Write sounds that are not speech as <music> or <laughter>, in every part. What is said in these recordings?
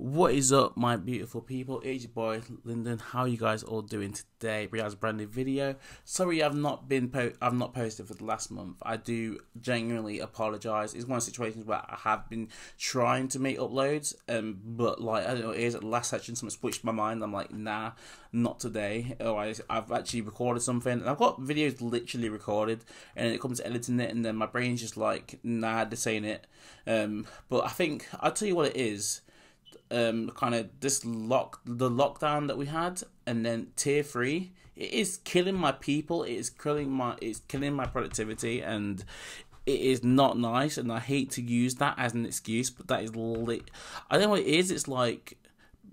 What is up, my beautiful people? It's your boy Lindon. How you guys all doing today? We have a brand new video. Sorry, I've not been po- I've not posted for the last month. I do genuinely apologize. It's one of the situations where I have been trying to make uploads, um, but like I don't know, it is at last section something switched my mind. I'm like, nah, not today. Or I, I've actually recorded something, and I've got videos literally recorded, and it comes to editing it, and then my brain's just like, nah, this ain't it. Um, but I think I'll tell you what it is um, kind of this lock the lockdown that we had, and then tier three. It is killing my people. It is killing my. It's killing my productivity, and it is not nice. And I hate to use that as an excuse, but that is lit. I don't know what it is. It's like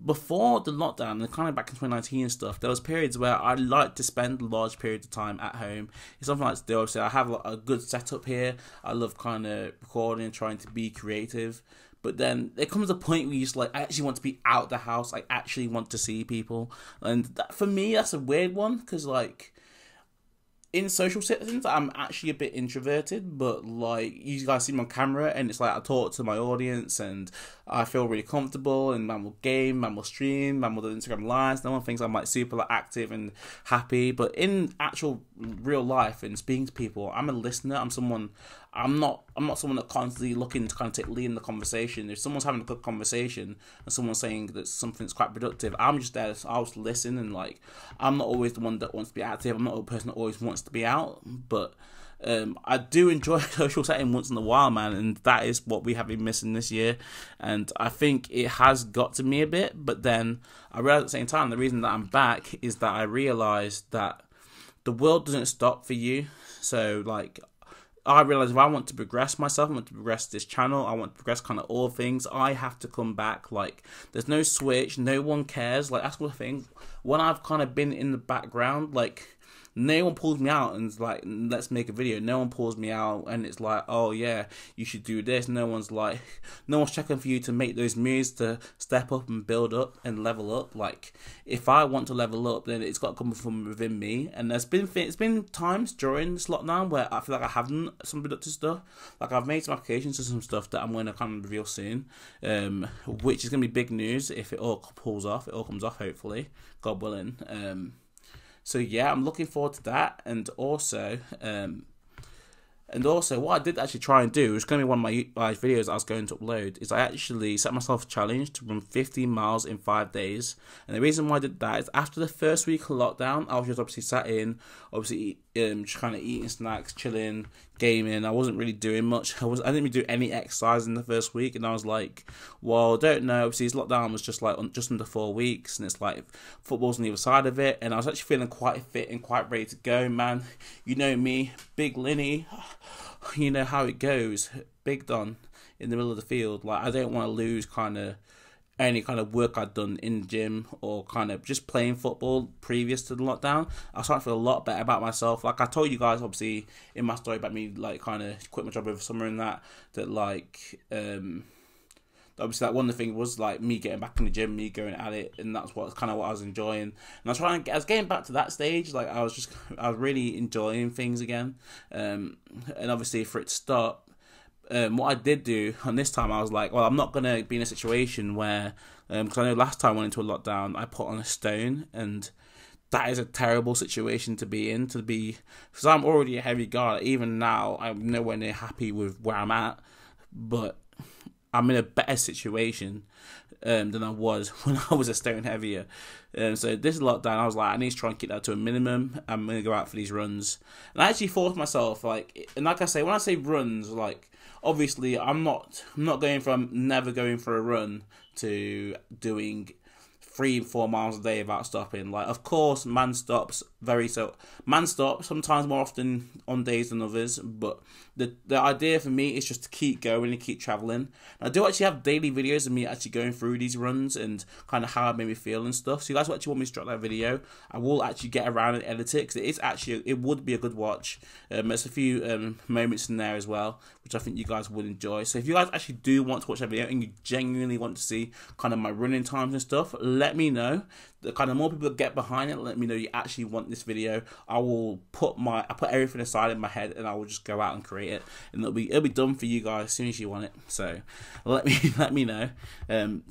before the lockdown and kind of back in 2019 and stuff, there was periods where I like to spend large periods of time at home. It's something like to. Obviously, I have a good setup here. I love kind of recording and trying to be creative. But then there comes a point where you just like, I actually want to be out the house. I actually want to see people. And that, for me, that's a weird one because like in social settings, I'm actually a bit introverted, but like you guys see me on camera, and it's like I talk to my audience, and I feel really comfortable. And man will game, man will stream, man will do Instagram lives. No one thinks I'm like super like, active and happy, but in actual real life and speaking to people, I'm a listener. I'm someone. I'm not. I'm not someone that constantly looking to kind of take lead in the conversation. If someone's having a good conversation and someone's saying that something's quite productive, I'm just there. I'll just listen and like. I'm not always the one that wants to be active. I'm not a person that always wants to be out, but. Um, I do enjoy <laughs> social setting once in a while, man, and that is what we have been missing this year. And I think it has got to me a bit, but then I realized at the same time the reason that I'm back is that I realized that the world doesn't stop for you. So, like, I realize if I want to progress myself, I want to progress this channel, I want to progress kind of all things, I have to come back. Like, there's no switch, no one cares. Like, that's the thing. When I've kind of been in the background, like, no one pulls me out and like, let's make a video. No one pulls me out and it's like, oh yeah, you should do this. No one's like, <laughs> no one's checking for you to make those moves to step up and build up and level up. Like, if I want to level up, then it's got to come from within me. And there's been it's been times during this lockdown where I feel like I haven't some productive stuff. Like I've made some applications to some stuff that I'm going to kind of reveal soon, um, which is going to be big news if it all pulls off. It all comes off, hopefully, God willing. Um, so yeah, I'm looking forward to that, and also, um, and also, what I did actually try and do, was going to be one of my, my videos I was going to upload, is I actually set myself a challenge to run 15 miles in five days. And the reason why I did that is after the first week of lockdown, I was just obviously sat in, obviously um, just kind of eating snacks, chilling, gaming. I wasn't really doing much. I was I didn't really do any exercise in the first week, and I was like, well, don't know. Obviously, lockdown was just like just under four weeks, and it's like football's on the other side of it, and I was actually feeling quite fit and quite ready to go, man. You know me, big Linny. <sighs> You know how it goes, big Don in the middle of the field. Like I don't want to lose kind of any kind of work I'd done in the gym or kind of just playing football previous to the lockdown, I started to feel a lot better about myself. Like I told you guys, obviously, in my story about me, like kind of quit my job over summer and that, that like, um, obviously that one of the things was like me getting back in the gym, me going at it, and that's what kind of what I was enjoying. And I was trying, to, I was getting back to that stage. Like I was just, I was really enjoying things again. Um, and obviously for it to stop, um, what I did do, and this time I was like, well, I'm not gonna be in a situation where, because um, I know last time I went into a lockdown, I put on a stone, and that is a terrible situation to be in. To be, because I'm already a heavy guy. Even now, I'm nowhere near happy with where I'm at, but I'm in a better situation um, than I was <laughs> when I was a stone heavier. Um, so this lockdown, I was like, I need to try and keep that to a minimum. I'm gonna go out for these runs, and I actually forced myself, like, and like I say, when I say runs, like obviously I'm not I'm not going from never going for a run to doing three four miles a day without stopping. Like of course man stops very so man stops sometimes more often on days than others, but the the idea for me is just to keep going and keep traveling. And I do actually have daily videos of me actually going through these runs and kind of how it made me feel and stuff. So you guys actually want me to drop that video, I will actually get around and edit it because it is actually it would be a good watch. Um, there's a few um, moments in there as well which I think you guys would enjoy. So if you guys actually do want to watch that video and you genuinely want to see kind of my running times and stuff, let me know. The kind of more people get behind it, let me know you actually want this video. I will put my I put everything aside in my head and I will just go out and create it, and it'll be it'll be done for you guys as soon as you want it. So let me <laughs> let me know. Um,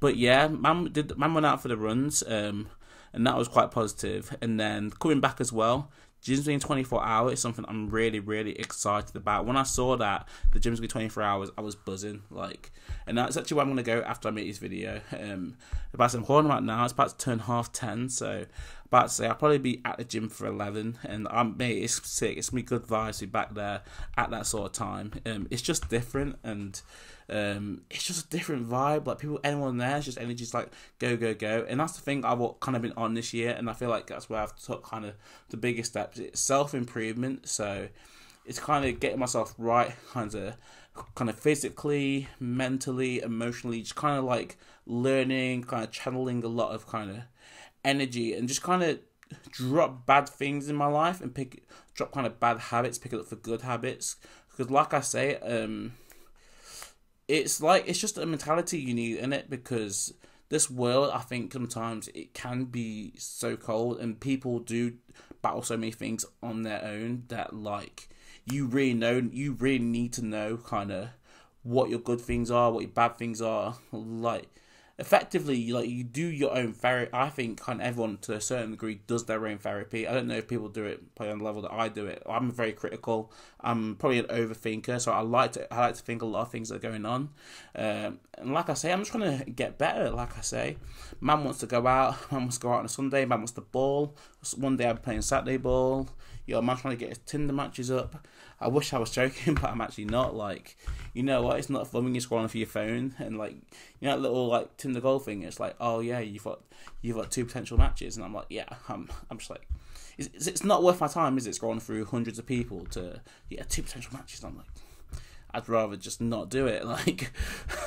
But yeah, man did man went out for the runs, um, and that was quite positive. And then coming back as well, gyms being 24 hours is something I'm really, really excited about. When I saw that the gym's be 24 hours, I was buzzing. Like, and that's actually where I'm gonna go after I make this video. Um, about I'm right now, it's about to turn half 10, so to say I'll probably be at the gym for 11, and I'm mate, it's sick. It's me good vibes to be back there at that sort of time. Um, it's just different and. Um, it's just a different vibe. Like people, anyone there, it's just energy's like go, go, go. And that's the thing I've kind of been on this year, and I feel like that's where I've took kind of the biggest steps. It's self improvement, so it's kind of getting myself right, kind of, kind of physically, mentally, emotionally, just kind of like learning, kind of channeling a lot of kind of energy, and just kind of drop bad things in my life and pick drop kind of bad habits, pick it up for good habits. Because like I say, um it's like it's just a mentality you need in it because this world I think sometimes it can be so cold and people do battle so many things on their own that like you really know you really need to know kind of what your good things are, what your bad things are. Like effectively like you do your own therapy. I think kind of everyone to a certain degree does their own therapy. I don't know if people do it probably on the level that i do it. I'm very critical. I'm probably an overthinker so i like to i like to think a lot of things are going on. Um, and like i say i'm just trying to get better like i say. Man wants to go out <laughs> man wants to go out on a sunday man wants to ball. One day i'm playing saturday ball. Yo man trying to get his tinder matches up I wish I was joking, <laughs> but I'm actually not. Like, you know what? It's not fun when you're scrolling for your phone and like, you know, that little like Tinder Gold thing. It's like, oh yeah, you've got you've got two potential matches, and I'm like, yeah, I'm I'm just like, it's, it's not worth my time, is it? Scrolling through hundreds of people to yeah, two potential matches. I'm like, I'd rather just not do it. <laughs> Like,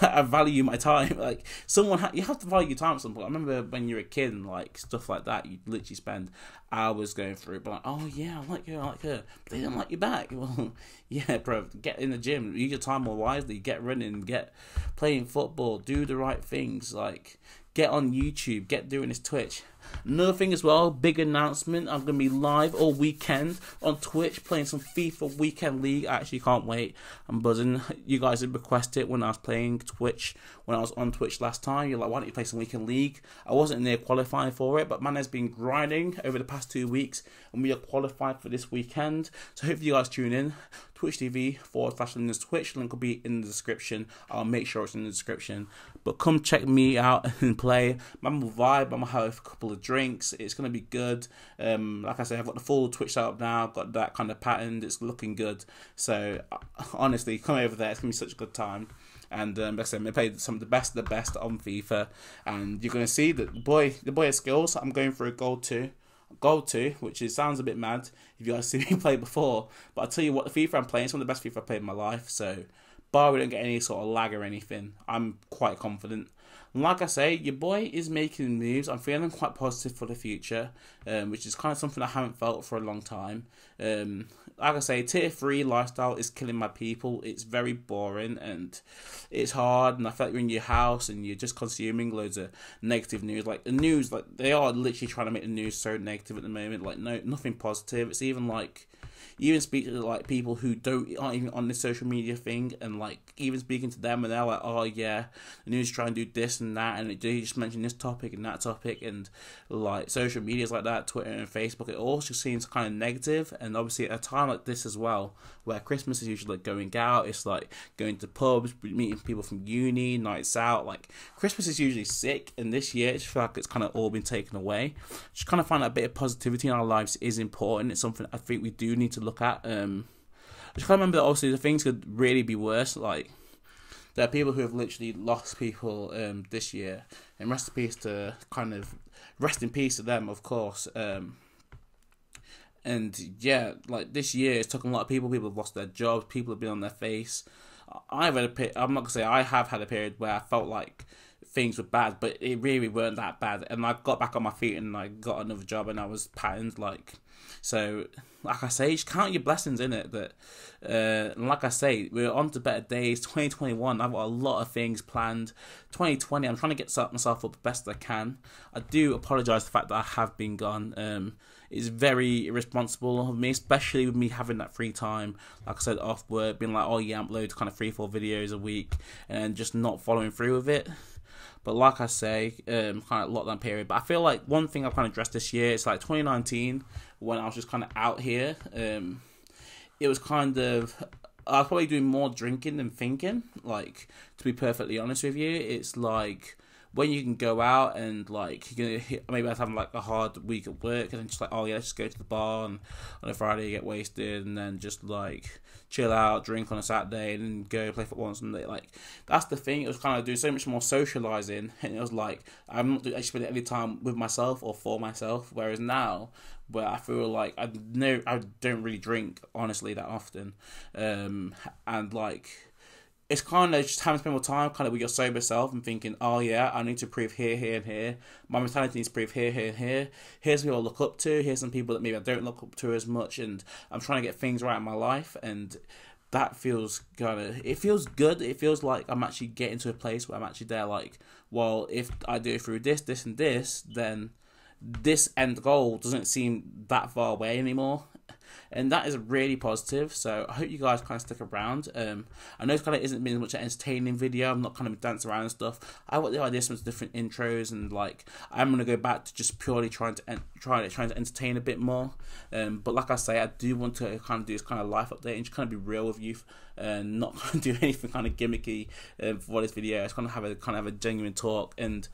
I value my time. <laughs> Like, someone ha- you have to value your time at some point. I remember when you were a kid and like stuff like that, you literally spend hours going through it. But like, oh yeah, I like her, I like her. But they don't like you back. <laughs> Well, yeah, bro. Get in the gym. Use your time more wisely. Get running. Get playing football. Do the right things. Like, get on YouTube. Get doing this Twitch. Another thing as well, big announcement. I'm gonna be live all weekend on Twitch playing some FIFA Weekend League. I actually can't wait. I'm buzzing. <laughs> You guys had requested it when I was playing Twitch when I was on Twitch last time. You're like, why don't you play some Weekend League? I wasn't near qualifying for it, but man has been grinding over the past two weeks, and we are qualified for this weekend. So hopefully you guys tune in. Twitch TV forward slash Lindon's Twitch link will be in the description. I'll make sure it's in the description. But come check me out <laughs> and play. Will vibe. I'm gonna have a couple of drinks. It's gonna be good. Um, like I said, I've got the full Twitch setup now. I've got that kind of patterned. It's looking good. So <laughs> honestly, come over there. It's gonna be such a good time. And um, like I said, we played some of the best of the best on FIFA, and you're gonna see that the boy, the boy has skills. I'm going for a goal too goal to, which is sounds a bit mad if you guys <laughs> see me play before. But I'll tell you what, the FIFA I'm playing is one of the best FIFA I've played in my life. So, bar we don't get any sort of lag or anything, I'm quite confident. Like I say, your boy is making moves. I'm feeling quite positive for the future, um, which is kind of something I haven't felt for a long time. Um, like I say, tier three lifestyle is killing my people. It's very boring and it's hard, and I feel like you're in your house and you're just consuming loads of negative news. Like the news, like they are literally trying to make the news so negative at the moment. Like no, nothing positive. It's even like even speak to like people who don't aren't even on the social media thing, and like even speaking to them, and they're like, "Oh yeah, the news try and do this and that," and they just mention this topic and that topic, and like social medias like that, Twitter and Facebook, it all just seems kind of negative. And obviously, at a time like this as well, where Christmas is usually like going out, it's like going to pubs, meeting people from uni, nights out. Like Christmas is usually sick, and this year it's like it's kind of all been taken away. Just kind of find that a bit of positivity in our lives is important. It's something I think we do need to look at. Um, I just can't remember that obviously the things could really be worse. Like there are people who have literally lost people um, this year, and rest in peace to kind of rest in peace to them, of course. Um, and yeah, like this year, it's taken a lot of people. People have lost their jobs. People have been on their face. I've had a. I'm not gonna say I have had a period where I felt like things were bad, but it really weren't that bad. And I got back on my feet and I got another job and I was patterned like so. Like I say, just count your blessings in it. But uh, like I say, we're on to better days. 2021, I've got a lot of things planned. 2020, I'm trying to get myself up the best I can. I do apologise for the fact that I have been gone. Um, it's very irresponsible of me, especially with me having that free time. Like I said, off work, being like, oh yeah, I upload kind of three, four videos a week, and just not following through with it. But like I say, um, kind of lockdown period. But I feel like one thing I've kind of addressed this year, it's like 2019 when I was just kind of out here. Um, it was kind of I was probably doing more drinking than thinking. Like to be perfectly honest with you, it's like when you can go out and like you're maybe I was having like a hard week at work and then just like oh yeah, let's just go to the bar and on a Friday get wasted and then just like chill out, drink on a Saturday and go play football on Sunday. Like that's the thing. It was kind of doing so much more socializing and it was like I'm not actually spending any time with myself or for myself. Whereas now where I feel like I know I don't really drink honestly that often, um, and like it's kind of just having to spend more time kind of with your sober self and thinking, oh yeah, I need to prove here, here, and here. My mentality needs to prove here, here, and here. Here's people I look up to. Here's some people that maybe I don't look up to as much, and I'm trying to get things right in my life, and that feels kind of it feels good. It feels like I'm actually getting to a place where I'm actually there. Like, well, if I do it through this, this, and this, then this end goal doesn't seem that far away anymore and that is really positive. So I hope you guys kind of stick around. Um, I know it's kind of isn't been as much an entertaining video. I'm not kind of dancing around and stuff. I want the idea some different intros and like I'm gonna go back to just purely trying to en- trying trying to entertain a bit more. Um, but like I say, I do want to kind of do this kind of life update and just kind of be real with you and not <laughs> kind of do anything kind of gimmicky um, for this video. I just kind of have a kind of have a genuine talk and.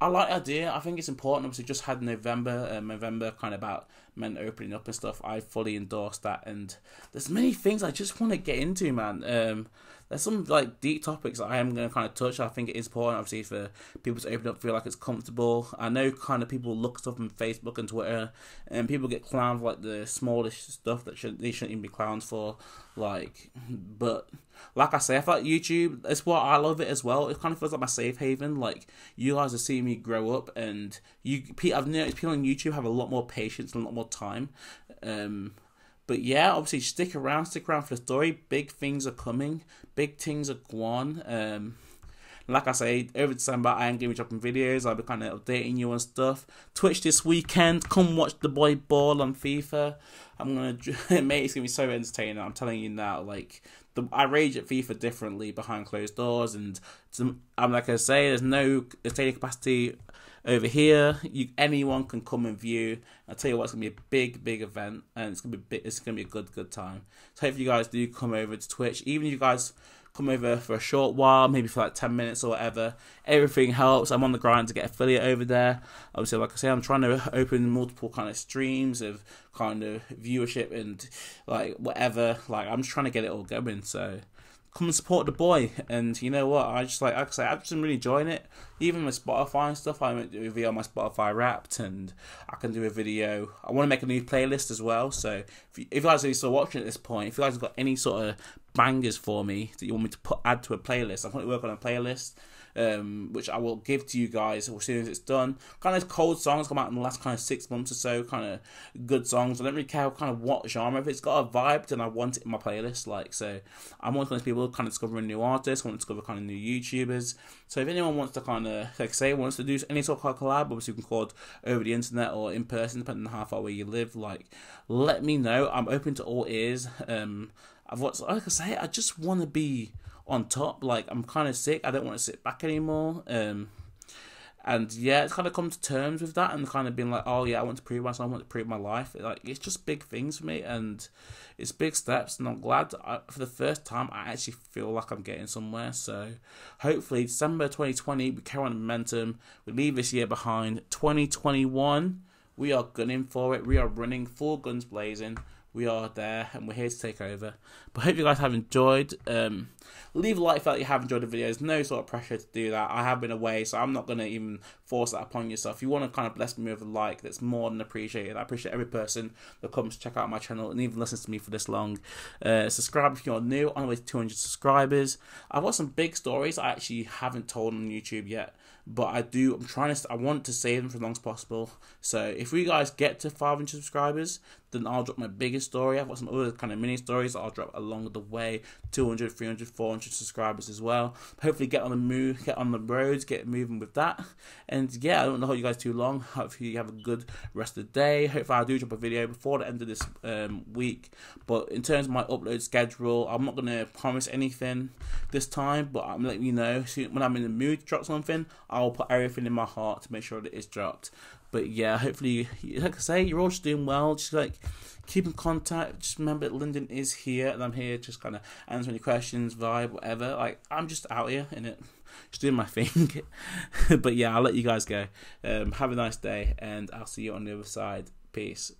I like the idea. I think it's important. Obviously, just had November, uh, November kind of about men opening up and stuff. I fully endorse that. And there's many things I just want to get into, man. Um, there's some like deep topics I am going to kind of touch. I think it is important, obviously, for people to open up, feel like it's comfortable. I know kind of people look stuff on Facebook and Twitter, and people get clowned for like the smallest stuff that should they shouldn't even be clowned for. Like, but like I say, I thought YouTube. It's what I love it as well. It kind of feels like my safe haven. Like you guys are seeing me grow up, and you. I've noticed people on YouTube have a lot more patience and a lot more time. Um, but yeah, obviously stick around, stick around for the story. Big things are coming. Big things are going. Um, like I say, over December I am going to be dropping videos. I'll be kind of updating you on stuff. Twitch this weekend. Come watch the boy ball on FIFA. I'm gonna, <laughs> mate. It's gonna be so entertaining. I'm telling you now. Like the, I rage at FIFA differently behind closed doors, and I'm like I say, there's no stadium capacity over here. You anyone can come and view. I tell you what, it's gonna be a big, big event, and it's gonna be it's gonna be a good, good time. So if you guys do come over to Twitch, even if you guys come over for a short while, maybe for like 10 minutes or whatever. Everything helps. I'm on the grind to get affiliate over there. Obviously, like I say, I'm trying to open multiple kind of streams of kind of viewership and like whatever. Like, I'm just trying to get it all going. So, come and support the boy. And you know what? I just like, I say, I've just been really enjoying it. Even with Spotify and stuff, I do a video on my Spotify Wrapped, and I can do a video. I want to make a new playlist as well. So if you, if you guys are still watching at this point, if you guys have got any sort of bangers for me that you want me to put add to a playlist, I'm going to work on a playlist um, which I will give to you guys as soon as it's done. Kind of cold songs come out in the last kind of six months or so, kind of good songs. I don't really care kind of what genre. If it's got a vibe, then I want it in my playlist. Like so, I'm one of those people kind of discovering new artists, want to discover kind of new YouTubers. So if anyone wants to kind of like say wants to do any sort of collab, obviously you can call over the internet or in person, depending on how far away you live. Like, let me know. I'm open to all ears. Um, I've watched, like I say, I just want to be on top. Like I'm kind of sick. I don't want to sit back anymore. Um, and yeah, it's kind of come to terms with that and kind of been like, oh yeah, I want to prove myself. I want to prove my life. Like it's just big things for me, and it's big steps. And I'm glad I, for the first time I actually feel like I'm getting somewhere. So hopefully December 2020 we carry on momentum. We leave this year behind. 2021 we are gunning for it. We are running full guns blazing we are there and we're here to take over. But I hope you guys have enjoyed. Um, leave a like if you have enjoyed the videos. No sort of pressure to do that. I have been away, so I'm not going to even force that upon yourself. If you want to kind of bless me with a like, that's more than appreciated. I appreciate every person that comes to check out my channel and even listens to me for this long. Uh, subscribe if you're new. On the way to 200 subscribers. I've got some big stories I actually haven't told on YouTube yet but I do. I'm trying to. I want to save them for as long as possible. So if we guys get to 500 subscribers, then I'll drop my biggest story. I've got some other kind of mini stories I'll drop along the way 200, 300, 400 subscribers as well. Hopefully, get on the move, get on the roads, get moving with that. And yeah, I don't want to hold you guys too long. Hopefully, you have a good rest of the day. Hopefully, I'll do drop a video before the end of this um, week. But in terms of my upload schedule, I'm not going to promise anything this time, but I'm letting you know when I'm in the mood to drop something, I'll put everything in my heart to make sure that it's dropped. But yeah, hopefully, like I say, you're all just doing well. Just like keep in contact. Just remember Lindon is here, and I'm here just kind of answer any questions, vibe, whatever. Like I'm just out here in it, just doing my <laughs> thing. but yeah, I'll let you guys go. Um, have a nice day, and I'll see you on the other side. Peace.